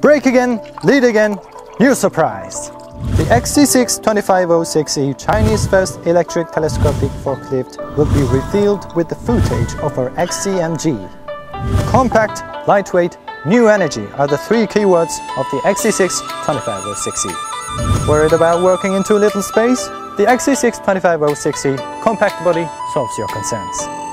Brake again, lead again, new surprise! The XC6 2506E Chinese first electric telescopic forklift will be revealed with the footage of our XCMG. Compact, lightweight, new energy are the three keywords of the XC6 2506E. Worried about working in too little space? The XC6 2506E compact body solves your concerns.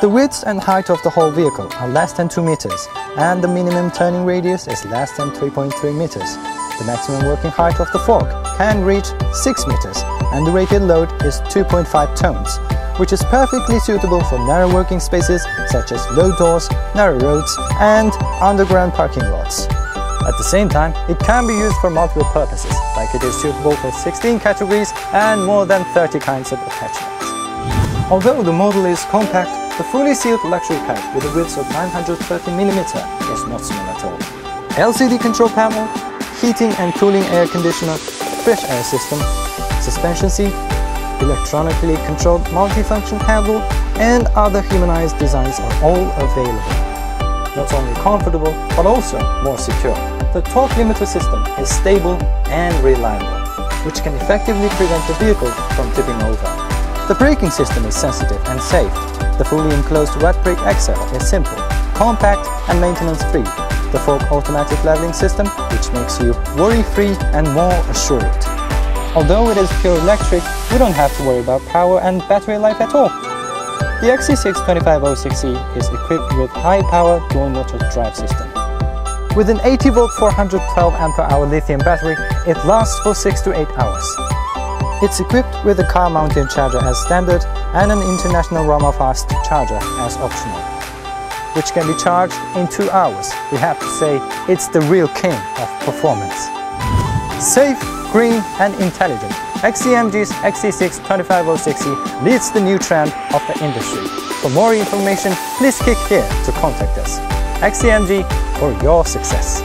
The width and height of the whole vehicle are less than 2 meters and the minimum turning radius is less than 3.3 meters. The maximum working height of the fork can reach 6 meters and the rated load is 2.5 tons, which is perfectly suitable for narrow working spaces such as low doors, narrow roads and underground parking lots. At the same time, it can be used for multiple purposes, like it is suitable for 16 categories and more than 30 kinds of attachments. Although the model is compact, the fully sealed luxury cab with a width of 930mm is not small at all. LCD control panel, heating and cooling air conditioner, fresh air system, suspension seat, electronically controlled multifunction handle and other humanized designs are all available. Not only comfortable, but also more secure. The torque limiter system is stable and reliable, which can effectively prevent the vehicle from tipping over. The braking system is sensitive and safe. The fully enclosed rat brake axle is simple, compact and maintenance-free. The fork automatic leveling system, which makes you worry-free and more assured. Although it is pure electric, we don't have to worry about power and battery life at all. The XC6 2506E is equipped with high-power dual-motor drive system. With an 80 volt 412 ampere hour lithium battery, it lasts for 6 to 8 hours. It's equipped with a car-mounted charger as standard and an international Roma fast charger as optional, which can be charged in 2 hours. We have to say it's the real king of performance. Safe, green and intelligent, XCMG's XC6 2506E leads the new trend of the industry. For more information, please click here to contact us. XCMG for your success.